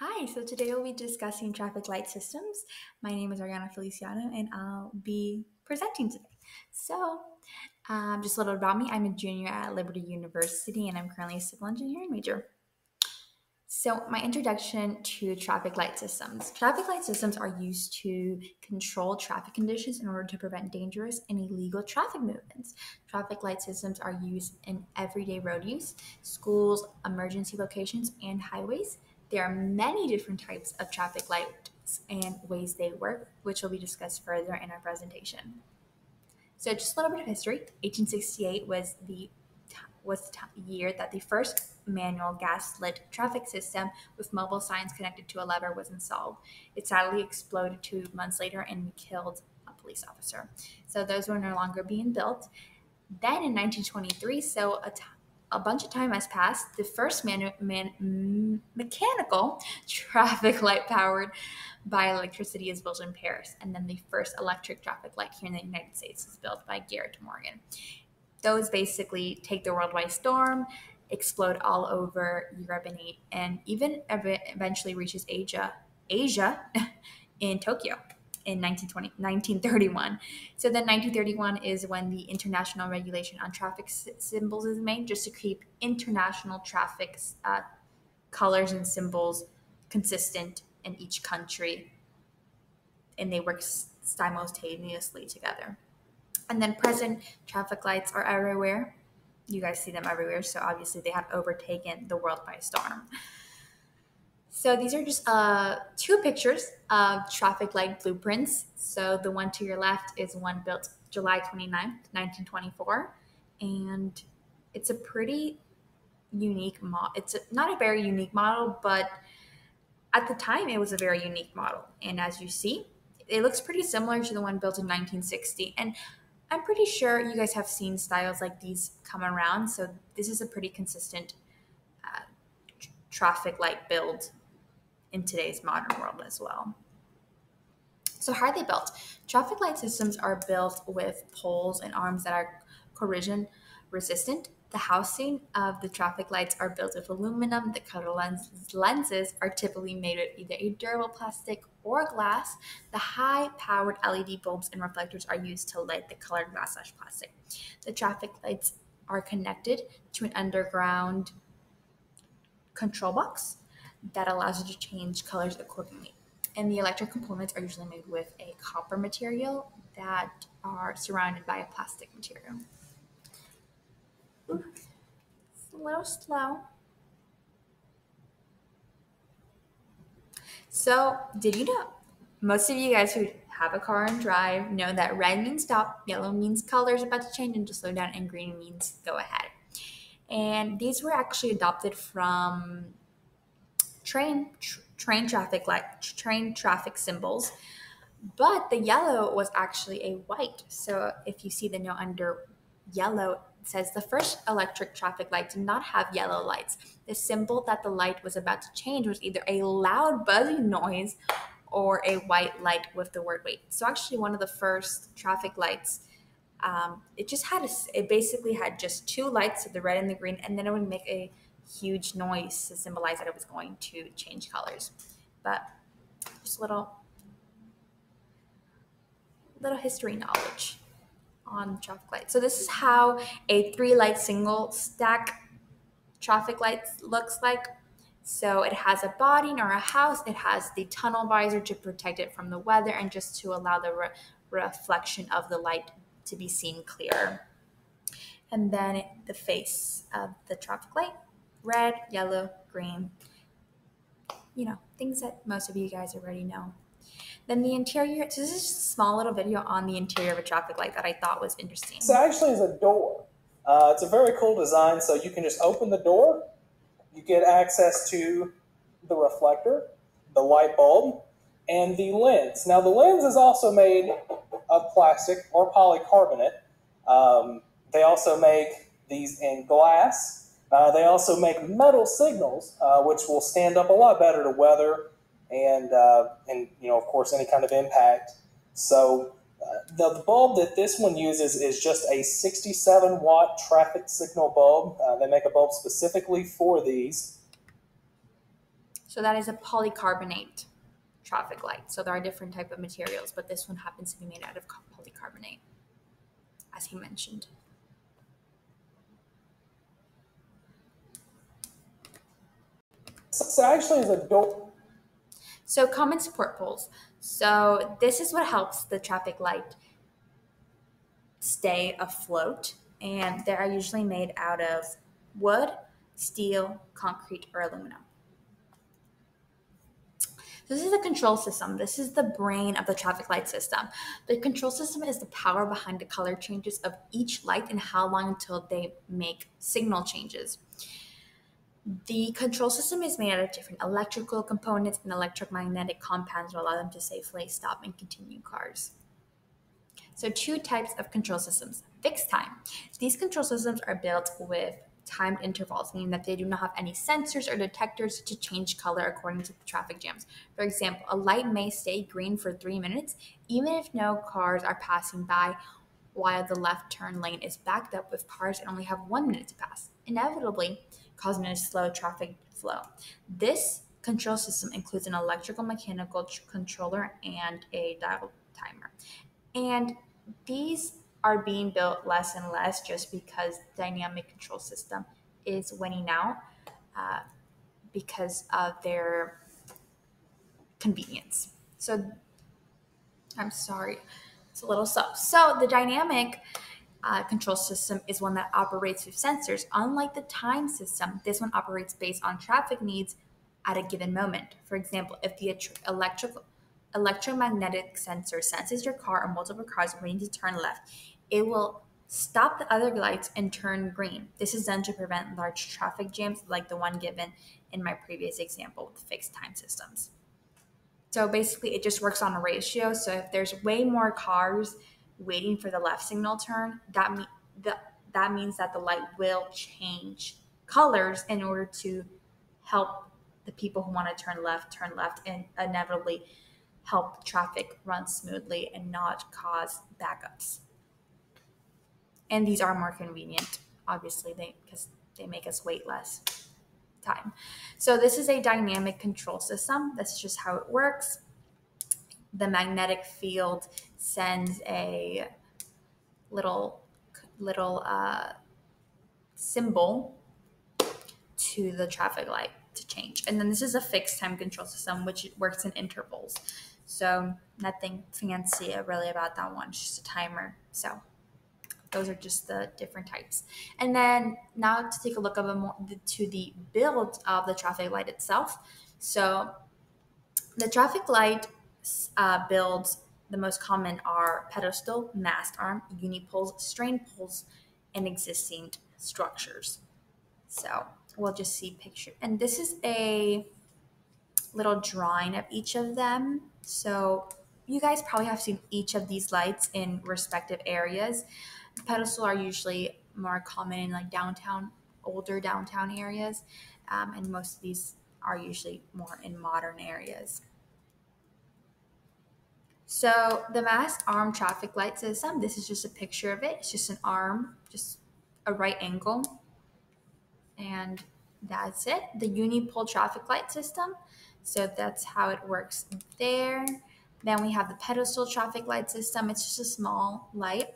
Hi, so today we'll be discussing traffic light systems. My name is Arianna Feliciano and I'll be presenting today. So, um, just a little about me I'm a junior at Liberty University and I'm currently a civil engineering major. So, my introduction to traffic light systems. Traffic light systems are used to control traffic conditions in order to prevent dangerous and illegal traffic movements. Traffic light systems are used in everyday road use, schools, emergency locations, and highways. There are many different types of traffic lights and ways they work, which will be discussed further in our presentation. So, just a little bit of history. 1868 was the was the year that the first manual gas lit traffic system with mobile signs connected to a lever was installed. It sadly exploded two months later and killed a police officer. So those were no longer being built. Then in 1923, so a, t- a bunch of time has passed, the first man- man- mechanical traffic light powered by electricity is built in Paris. And then the first electric traffic light here in the United States is built by Garrett Morgan. Those basically take the world by storm, explode all over Europe and, and even eventually reaches Asia, Asia in Tokyo in 1920, 1931. So then 1931 is when the international regulation on traffic symbols is made just to keep international traffic uh, colors and symbols consistent in each country and they work simultaneously together. And then present traffic lights are everywhere. You guys see them everywhere. So obviously they have overtaken the world by storm. So these are just uh, two pictures of traffic light blueprints. So the one to your left is one built July 29th, 1924. And it's a pretty unique model. It's a, not a very unique model, but at the time it was a very unique model. And as you see, it looks pretty similar to the one built in 1960. And I'm pretty sure you guys have seen styles like these come around. So this is a pretty consistent uh, traffic light build in today's modern world as well. So how are they built? Traffic light systems are built with poles and arms that are corrosion resistant the housing of the traffic lights are built with aluminum. The color lens- lenses are typically made with either a durable plastic or glass. The high powered LED bulbs and reflectors are used to light the colored glass slash plastic. The traffic lights are connected to an underground control box that allows you to change colors accordingly. And the electric components are usually made with a copper material that are surrounded by a plastic material. It's a little slow. So, did you know? Most of you guys who have a car and drive know that red means stop, yellow means color is about to change and to slow down, and green means go ahead. And these were actually adopted from train tr- train traffic light train traffic symbols but the yellow was actually a white so if you see the note under yellow says the first electric traffic light did not have yellow lights. The symbol that the light was about to change was either a loud buzzing noise or a white light with the word wait. So actually one of the first traffic lights, um, it just had a, it basically had just two lights, so the red and the green, and then it would make a huge noise to symbolize that it was going to change colors. But just a little little history knowledge on traffic light. So this is how a three light single stack traffic lights looks like. So it has a body or a house. It has the tunnel visor to protect it from the weather and just to allow the re- reflection of the light to be seen clear. And then the face of the traffic light, red, yellow, green. You know, things that most of you guys already know. Then the interior, so this is just a small little video on the interior of a traffic light that I thought was interesting. So actually is a door. Uh, it's a very cool design. So you can just open the door, you get access to the reflector, the light bulb, and the lens. Now the lens is also made of plastic or polycarbonate. Um, they also make these in glass. Uh, they also make metal signals, uh, which will stand up a lot better to weather and uh, and you know of course any kind of impact. So uh, the, the, bulb that this one uses is just a 67 watt traffic signal bulb. Uh, they make a bulb specifically for these. So that is a polycarbonate traffic light. So there are different type of materials, but this one happens to be made out of polycarbonate, as he mentioned. So actually, is a door. So common support poles. So this is what helps the traffic light stay afloat, and they are usually made out of wood, steel, concrete, or aluminum. This is the control system. This is the brain of the traffic light system. The control system is the power behind the color changes of each light and how long until they make signal changes. The control system is made out of different electrical components and electromagnetic compounds to allow them to safely stop and continue cars. So, two types of control systems fixed time. These control systems are built with timed intervals, meaning that they do not have any sensors or detectors to change color according to the traffic jams. For example, a light may stay green for three minutes, even if no cars are passing by, while the left turn lane is backed up with cars and only have one minute to pass, inevitably causing a slow traffic flow. This control system includes an electrical mechanical controller and a dial timer. And these are being built less and less just because the dynamic control system is winning out uh, because of their convenience. So I'm sorry, it's a little slow. So the dynamic uh, control system is one that operates with sensors. Unlike the time system, this one operates based on traffic needs at a given moment. For example, if the electrical electromagnetic sensor senses your car or multiple cars waiting to turn left, it will stop the other lights and turn green. This is done to prevent large traffic jams like the one given in my previous example with fixed time systems. So basically, it just works on a ratio. So if there's way more cars waiting for the left signal turn, that, me- the, that means that the light will change colors in order to help the people who want to turn left turn left and inevitably help traffic run smoothly and not cause backups. And these are more convenient obviously they because they make us wait less time. So this is a dynamic control system. That's just how it works the magnetic field sends a little little uh, symbol to the traffic light to change and then this is a fixed time control system which works in intervals so nothing fancy really about that one it's just a timer so those are just the different types. And then now to take a look of a more to the build of the traffic light itself. So the traffic light uh, builds, the most common are pedestal, mast arm, unipoles, strain poles, and existing structures. So we'll just see picture. And this is a little drawing of each of them. So you guys probably have seen each of these lights in respective areas pedestal are usually more common in like downtown, older downtown areas, um, and most of these are usually more in modern areas. So the mast arm traffic light system, this is just a picture of it. It's just an arm, just a right angle. And that's it. The unipole traffic light system. So that's how it works there. Then we have the pedestal traffic light system. It's just a small light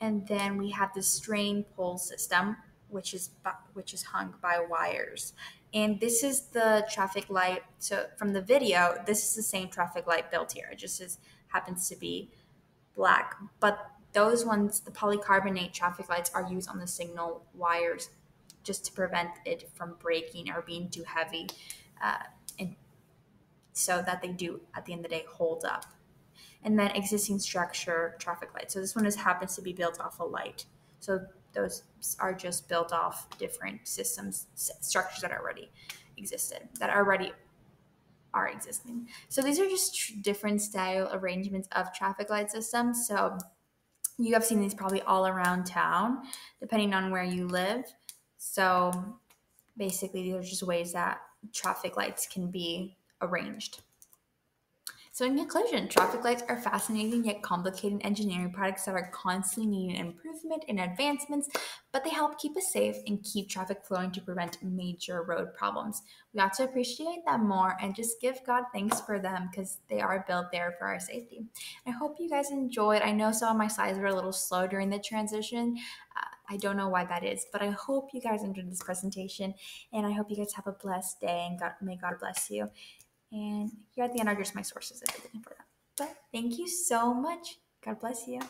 and then we have the strain pole system, which is which is hung by wires. And this is the traffic light. So from the video, this is the same traffic light built here. It just is, happens to be black. But those ones, the polycarbonate traffic lights, are used on the signal wires just to prevent it from breaking or being too heavy, uh, and so that they do at the end of the day hold up and then existing structure traffic light. So this one is happens to be built off a light. So those are just built off different systems structures that already existed that already are existing. So these are just different style arrangements of traffic light systems. So you have seen these probably all around town, depending on where you live. So basically, these are just ways that traffic lights can be arranged. So, in conclusion, traffic lights are fascinating yet complicated engineering products that are constantly needing improvement and advancements, but they help keep us safe and keep traffic flowing to prevent major road problems. We ought to appreciate them more and just give God thanks for them because they are built there for our safety. I hope you guys enjoyed. I know some of my slides were a little slow during the transition. Uh, I don't know why that is, but I hope you guys enjoyed this presentation and I hope you guys have a blessed day and God, may God bless you. And here at the end are just my sources if you're looking for them. But thank you so much. God bless you.